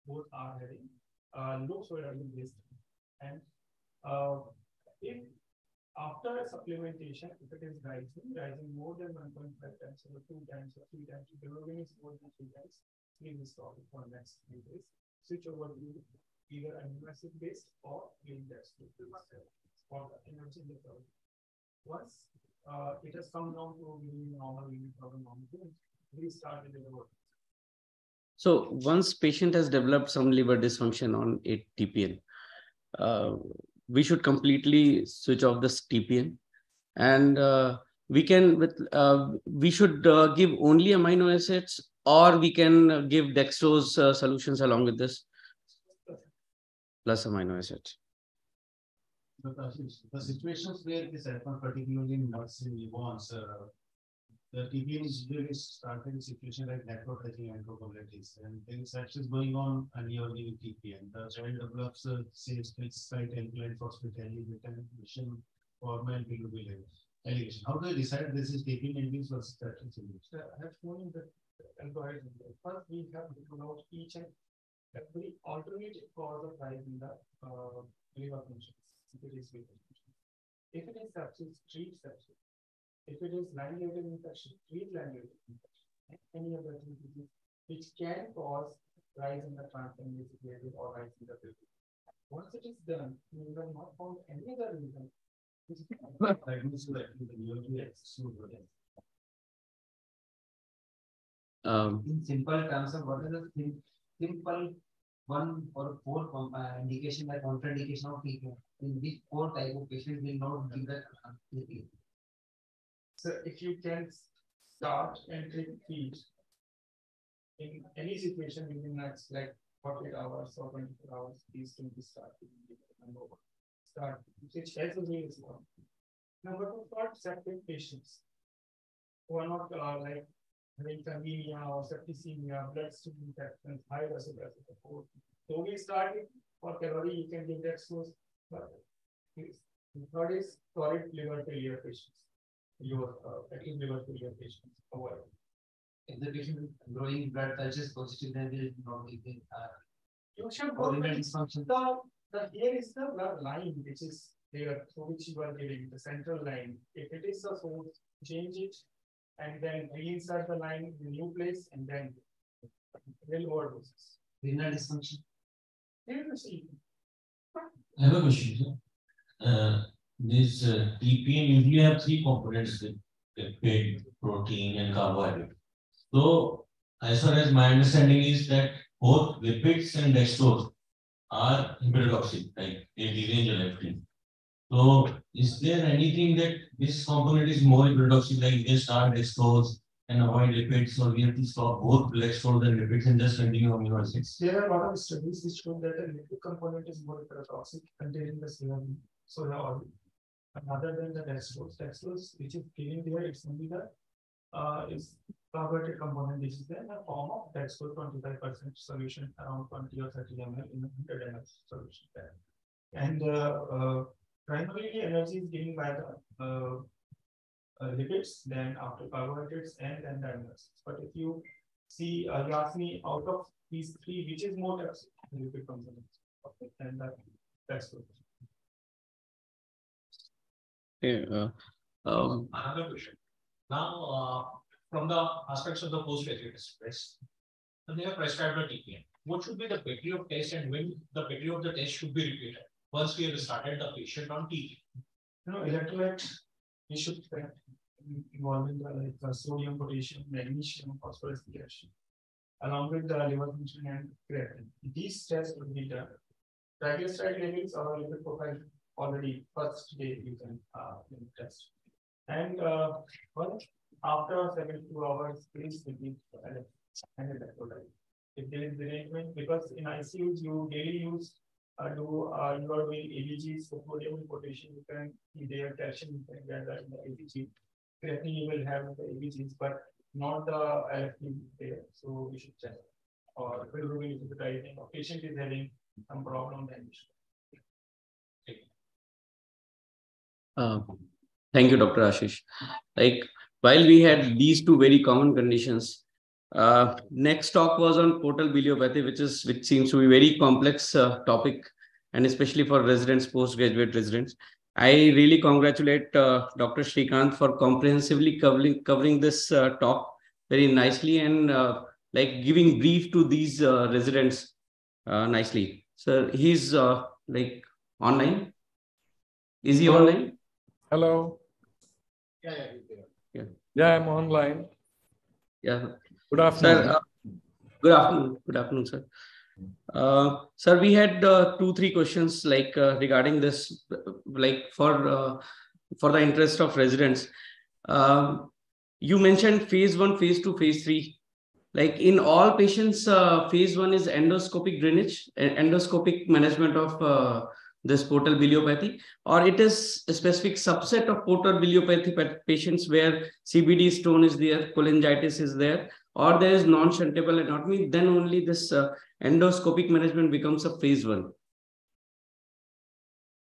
Both are having uh, low soyalin based. And uh, if after supplementation, if it is rising, rising more than 1.5 times or two times or three times, if the hemoglobin is more than three times, please stop it for next three days. Switch over to either amino acid based or green dextrose for the energy recovery. Once uh, it has come down to normal, normal, normal, so once patient has developed some liver dysfunction on a TPN, uh, we should completely switch off this TPN, and uh, we can with uh, we should uh, give only amino acids, or we can give dextrose uh, solutions along with this. Plus amino acids. The situations where this happens, particularly in nursing newborns, uh, the TPN is really started situation like necrotizing enterocolitis and there is access going on and you're giving TPN. The child develops a say site implant hospitality determination or man bilirubin elevation. How do I decide this is TPN induced versus status induced? I have shown the algorithm. First, we have to know each and every alternate cause of rise in the uh, liver functions. If it is liver functions. If it is sepsis, treat sepsis. If it is glandular infection, treat glandular infection, any other disease which can cause rise in the transaminase level or rise in the bilirubin. Once it is done, you will not found any other reason. Um, in simple terms of what is the simple one or four uh, indication by contraindication of treatment in which four type of patients will not give the uh, so if you can start and take feed in any situation within next like 48 hours or 24 hours, these can be started. Start, which has a way as well. Number two, for separate patients who are not uh, like having anemia or septicemia, bloodstream infections, high vasopressor support. So we started for calorie, you can give that source. But third is chronic liver failure patients your uh, active liver failure patients. However, if the patient is growing blood cultures positive, then there is probably the uh, You should go coronary with dysfunction. the, the here is the blood line which is there through which you are giving the central line. If it is a source, change it and then reinsert the line in new place and then will overdoses. renal dysfunction. Here you see. I have a question, sir. Uh, this uh, TPN usually have three components, the lipid, protein and carbohydrate. So as far as my understanding is that both lipids and dextrose are hepatotoxic, like they derange the leptin. So is there anything that this component is more hepatotoxic, like can start dextrose and avoid lipids, or we have to stop both dextrose and lipids and just continue amino acids? There are a lot of studies which show that a lipid component is more toxic containing the serum soya oil. Other than the dextrose, dextrose which is given there, it's only the uh, is carbohydrate component This is in the form of dextrose twenty-five percent solution around twenty or thirty ml in a hundred ml solution there. And uh, uh, primarily energy is given by the uh, uh, lipids, then after carbohydrates and then the amino. But if you see, uh, you ask me out of these three, which is more toxic? Lipid component. Okay, and that, that's good. Uh, um, Another question. Now, uh, from the aspects of the post-graduate stress, when they are prescribed a TPN, what should be the period of test and when the period of the test should be repeated? Once we have started the patient on TPN. You know, electrolyte, we should uh, involve in the like uh, sodium, potassium, magnesium, phosphorus, calcium, along with the liver function and creatinine. These tests will be done. Triglyceride levels or lipid profile already first day you can uh, test. And uh, well, after 72 hours, please repeat and electrolyte. If there is derangement, because in ICUs you daily use uh, do uh, you are doing ABGs, so sodium potassium, you can their calcium, you can that in the ABG. Creatinine you will have the ABGs, but not the LFT there, so we should check. Or if bilirubin is rising, or patient is having some problem, then Uh, thank you, Dr. Ashish. Like while we had these two very common conditions, uh, next talk was on portal biliopathy, which is which seems to be very complex uh, topic, and especially for residents, postgraduate residents. I really congratulate uh, Dr. Shrikant for comprehensively covering covering this uh, talk very nicely and uh, like giving brief to these uh, residents uh, nicely. So he's uh, like online. Is he online? Hello. Yeah, yeah, he's there. Yeah, I'm online. Yeah. Good afternoon. Sir, uh, good afternoon. Good afternoon, sir. Uh, sir, we had uh, two, three questions like uh, regarding this, like for uh, for the interest of residents. Um, you mentioned phase one, phase two, phase three. Like in all patients, uh, phase one is endoscopic drainage, endoscopic management of uh, this portal biliopathy, or it is a specific subset of portal biliopathy pa- patients where CBD stone is there, cholangitis is there, or there is non-shuntable anatomy, then only this uh, endoscopic management becomes a phase one.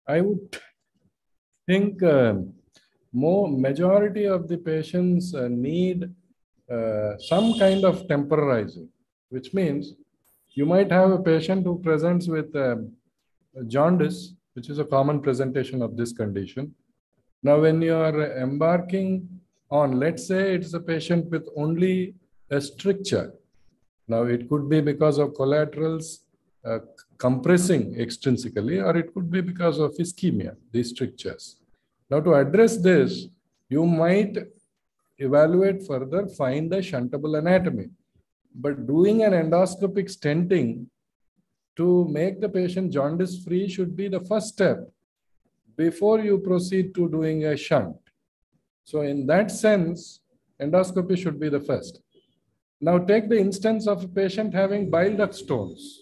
I would think um, more majority of the patients uh, need uh, some kind of temporizing, which means you might have a patient who presents with um, jaundice, which is a common presentation of this condition. Now, when you are embarking on, let's say it's a patient with only a stricture. Now, it could be because of collaterals uh, compressing extrinsically, or it could be because of ischemia, these strictures. Now, to address this, you might evaluate further, find the shuntable anatomy. But doing an endoscopic stenting to make the patient jaundice free should be the first step before you proceed to doing a shunt. So, in that sense, endoscopy should be the first. Now, take the instance of a patient having bile duct stones.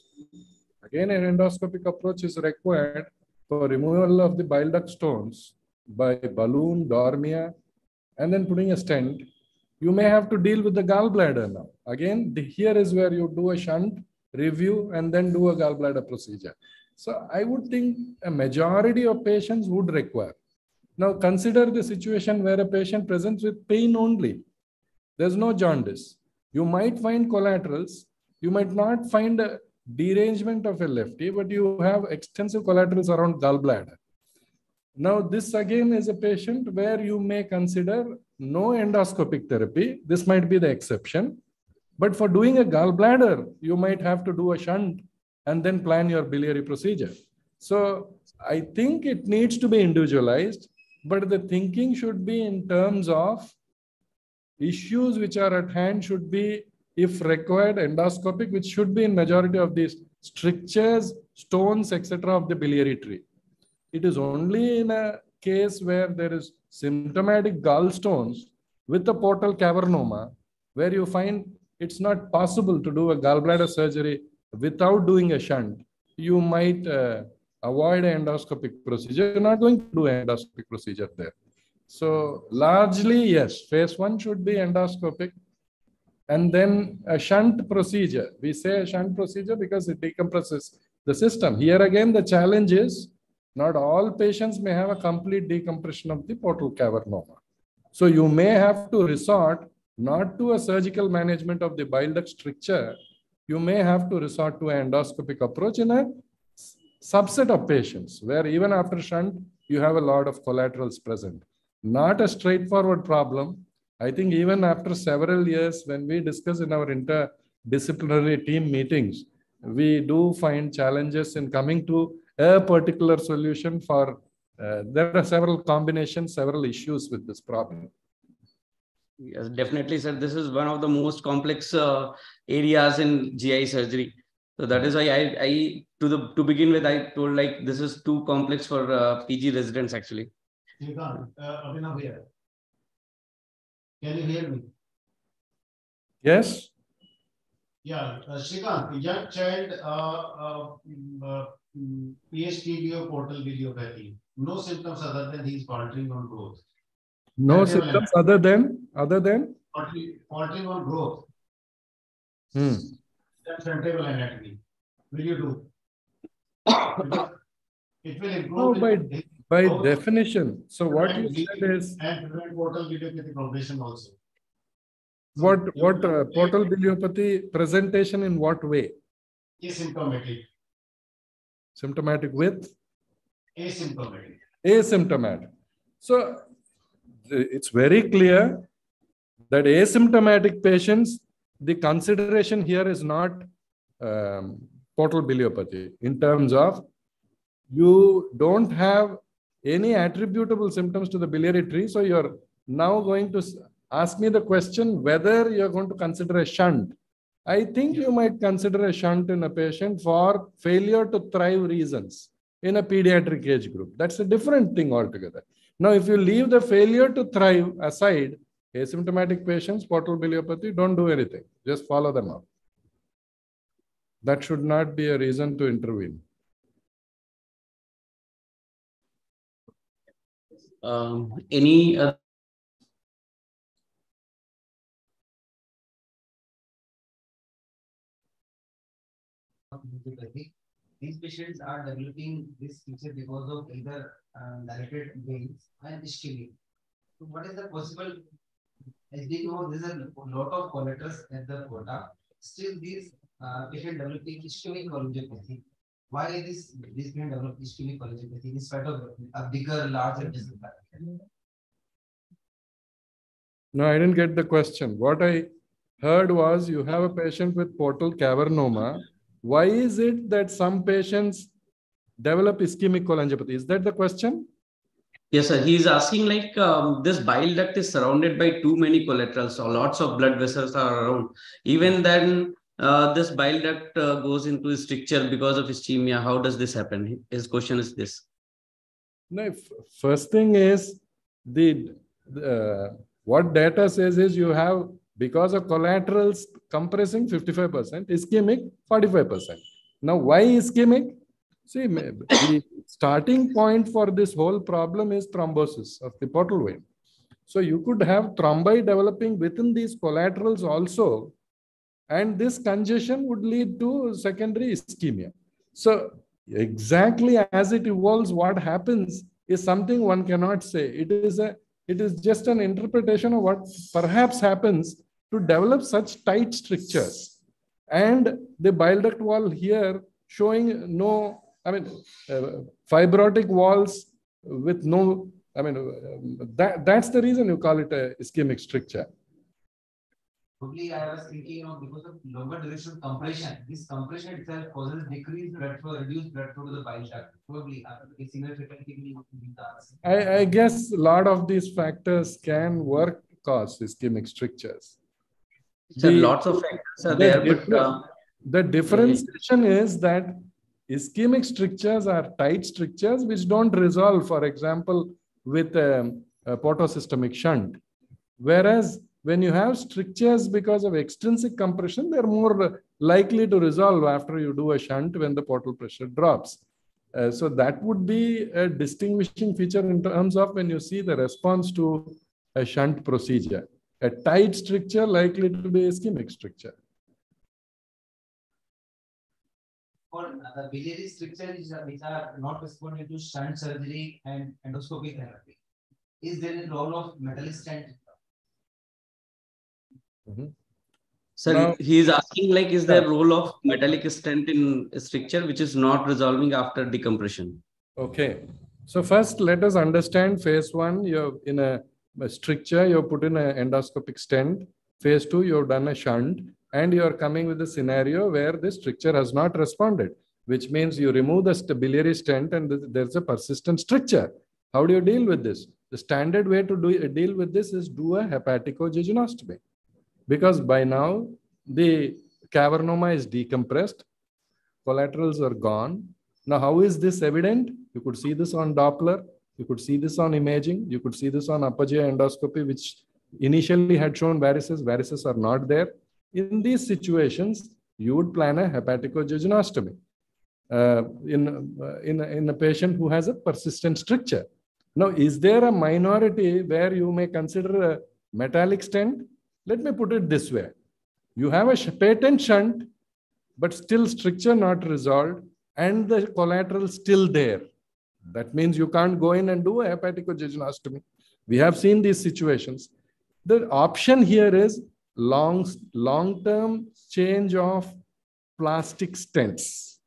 Again, an endoscopic approach is required for removal of the bile duct stones by balloon, dormia, and then putting a stent. You may have to deal with the gallbladder now. Again, the, here is where you do a shunt, review, and then do a gallbladder procedure. So I would think a majority of patients would require. Now consider the situation where a patient presents with pain only. There's no jaundice. You might find collaterals. You might not find a derangement of a lefty, but you have extensive collaterals around gallbladder. Now, this again is a patient where you may consider no endoscopic therapy. This might be the exception. But for doing a gallbladder, you might have to do a shunt and then plan your biliary procedure. So I think it needs to be individualized, but the thinking should be in terms of issues which are at hand should be, if required, endoscopic, which should be in majority of these strictures, stones, etc. of the biliary tree. It is only in a case where there is symptomatic gallstones with a portal cavernoma, where you find it's not possible to do a gallbladder surgery without doing a shunt, you might uh, avoid an endoscopic procedure. You're not going to do an endoscopic procedure there. So largely, yes, phase one should be endoscopic. And then a shunt procedure. We say a shunt procedure because it decompresses the system. Here again, the challenge is not all patients may have a complete decompression of the portal cavernoma. So you may have to resort not to a surgical management of the bile duct stricture, you may have to resort to an endoscopic approach in a subset of patients where even after shunt, you have a lot of collaterals present. Not a straightforward problem. I think even after several years, when we discuss in our interdisciplinary team meetings, we do find challenges in coming to a particular solution for, uh, there are several combinations, several issues with this problem. Yes, definitely, sir. This is one of the most complex uh, areas in GI surgery. So that is why I, I to the to begin with, I told like this is too complex for uh, PG residents actually. Srikanth, uh, Abhinav here. Can you hear me? Yes. Yeah, uh, Srikanth, young child, uh, uh, uh, PHTBO portal biliopathy. No symptoms other than he's faltering on growth. No symptoms other than other than Faltering, on growth. hmm. That's vertebral anatomy. Will you do? it will improve. No, by by growth definition. So what you and said is And prevent portal biliopathy progression also. So what you what uh, portal biliopathy presentation in what way? Asymptomatic, Symptomatic with asymptomatic. asymptomatic. So it's very clear that asymptomatic patients, the consideration here is not um, portal biliopathy in terms of you don't have any attributable symptoms to the biliary tree. So you're now going to ask me the question whether you're going to consider a shunt. I think you might consider a shunt in a patient for failure to thrive reasons in a pediatric age group. That's a different thing altogether. Now, if you leave the failure to thrive aside, asymptomatic patients, portal biliopathy, don't do anything. Just follow them up. That should not be a reason to intervene. Um, any uh, These patients are developing this feature because of either uh, dilated veins and ischemia. So what is the possible, as we know, there's a lot of collaterals at the porta. Still, these uh, patient developing ischemic cholangiopathy. Why this this patient develop ischemic cholangiopathy in spite of a bigger, larger vessel? No, I didn't get the question. What I heard was you have a patient with portal cavernoma. Why is it that some patients develop ischemic cholangiopathy? Is that the question? Yes, sir. He is asking like um, this bile duct is surrounded by too many collaterals, so lots of blood vessels are around. Even then, uh, this bile duct uh, goes into a stricture because of ischemia. How does this happen? His question is this. No, first thing is the uh, what data says is you have because of collaterals compressing 55%, ischemic 45%. Now, why ischemic? See, the starting point for this whole problem is thrombosis of the portal vein. So you could have thrombi developing within these collaterals also, and this congestion would lead to secondary ischemia. So exactly as it evolves, what happens is something one cannot say. It is a it is just an interpretation of what perhaps happens to develop such tight strictures. And the bile duct wall here showing no, I mean, uh, fibrotic walls with no, I mean, uh, that, that's the reason you call it a ischemic stricture. Probably I was thinking of because of longer duration compression, this compression itself causes decreased blood flow, reduced blood flow to the bile duct. Probably uh, a significantly I, I guess a lot of these factors can work cause ischemic strictures. So the, lots of factors are the there, but uh, the differentiation is that ischemic strictures are tight strictures which don't resolve, for example, with a, a portosystemic shunt. Whereas when you have strictures because of extrinsic compression, they're more likely to resolve after you do a shunt when the portal pressure drops. Uh, so that would be a distinguishing feature in terms of when you see the response to a shunt procedure. A tight stricture likely to be ischemic stricture. For the biliary strictures which are not responding to shunt surgery and endoscopic therapy, is there a role of metal stent Mm -hmm. Sir, now, he is asking like, is there role of metallic stent in stricture which is not resolving after decompression? Okay. So first, let us understand phase one, you're in a, a stricture, You're put in an endoscopic stent. Phase two, you've done a shunt and you're coming with a scenario where the stricture has not responded, which means you remove the biliary stent and there's a persistent stricture. How do you deal with this? The standard way to do, deal with this is do a hepaticojejunostomy because by now the cavernoma is decompressed, collaterals are gone. Now, how is this evident? You could see this on Doppler, you could see this on imaging, you could see this on GI endoscopy, which initially had shown varices, varices are not there. In these situations, you would plan a hepaticojejunostomy uh, in, uh, in, in a patient who has a persistent stricture. Now, is there a minority where you may consider a metallic stent let me put it this way. You have a patent shunt, but still stricture not resolved and the collateral still there. That means you can't go in and do a hepaticojejunostomy. We have seen these situations. The option here is long, long-term change of plastic stents.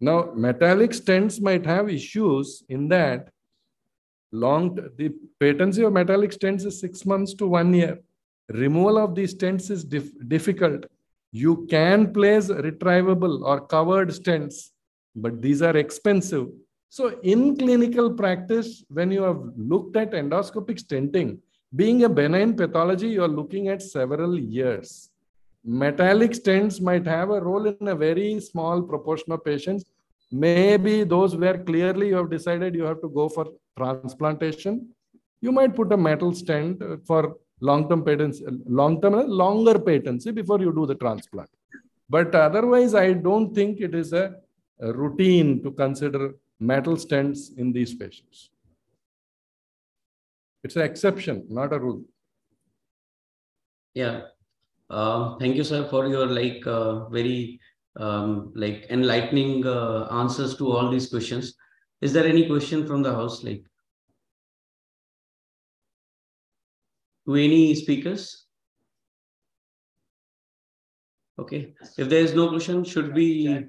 Now, metallic stents might have issues in that long, the patency of metallic stents is six months to one year removal of these stents is dif difficult. You can place retrievable or covered stents, but these are expensive. So in clinical practice, when you have looked at endoscopic stenting, being a benign pathology, you are looking at several years. Metallic stents might have a role in a very small proportion of patients. Maybe those where clearly you have decided you have to go for transplantation. You might put a metal stent for long-term patents, long-term, longer patency before you do the transplant. But otherwise, I don't think it is a routine to consider metal stents in these patients. It's an exception, not a rule. Yeah. Uh, thank you, sir, for your like uh, very um, like enlightening uh, answers to all these questions. Is there any question from the house? Like, to any speakers? Okay, if there is no question, should we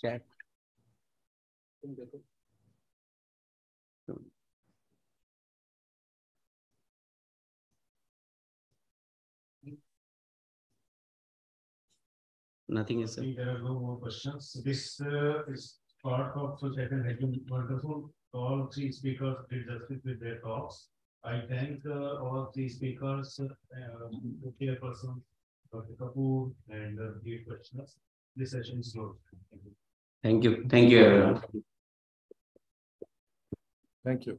chat? Nothing is. There are no more questions. This uh, is part of so second wonderful all three speakers did justice with their talks. I thank uh, all three speakers, uh, the person, Dr. Kapoor, and uh, the questioners. This session is closed. Thank you. Thank you, everyone. Thank you.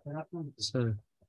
Tangan tuh sih